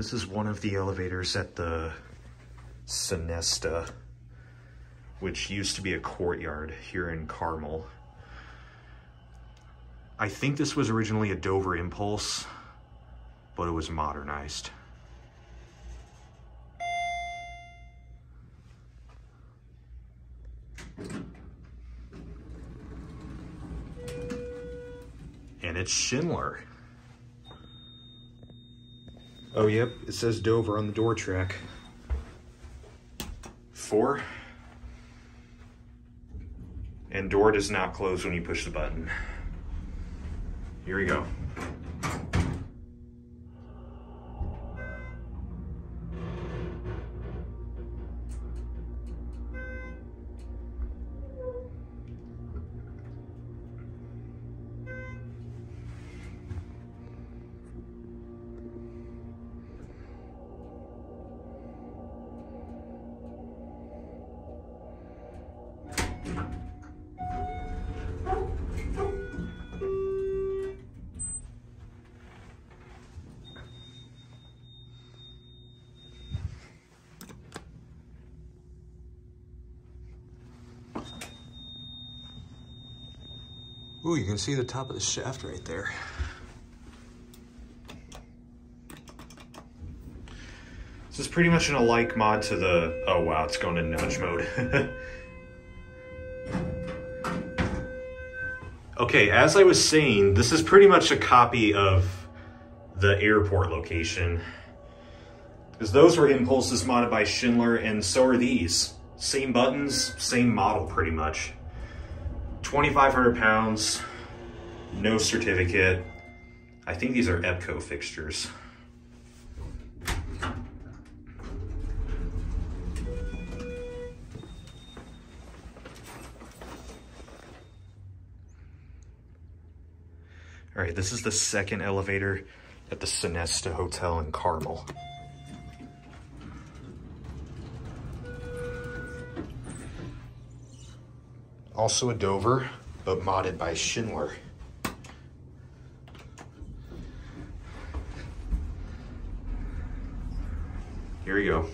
This is one of the elevators at the Sonesta, which used to be a courtyard here in Carmel. I think this was originally a Dover Impulse, but it was modernized. And it's Schindler. Oh, yep, it says Dover on the door track. Four. And door does not close when you push the button. Here we go. Ooh, you can see the top of the shaft right there. This is pretty much an alike mod to the, oh wow, it's going to nudge mode. okay, as I was saying, this is pretty much a copy of the airport location. Because those were impulses modded by Schindler, and so are these. Same buttons, same model pretty much. 2,500 pounds, no certificate. I think these are EPCO fixtures. All right, this is the second elevator at the Sonesta Hotel in Carmel. Also a Dover, but modded by Schindler. Here we go.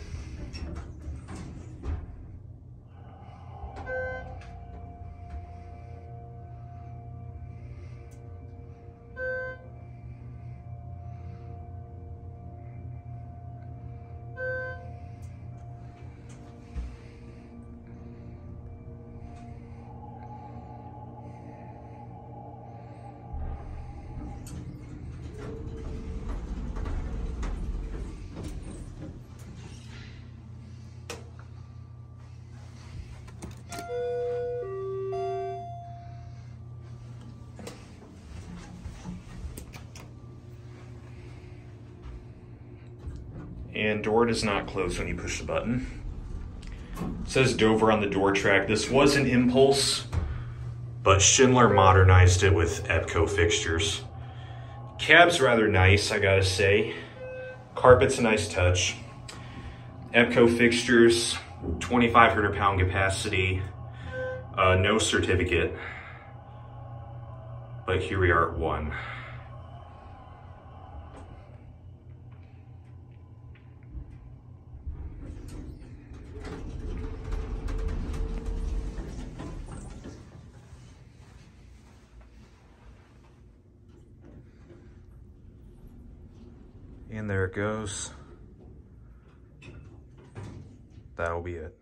And door does not close when you push the button. It says Dover on the door track. This was an Impulse, but Schindler modernized it with EPCO fixtures. Cab's rather nice, I gotta say. Carpet's a nice touch. EPCO fixtures, 2,500 pound capacity, uh, no certificate. But here we are at one. And there it goes. That'll be it.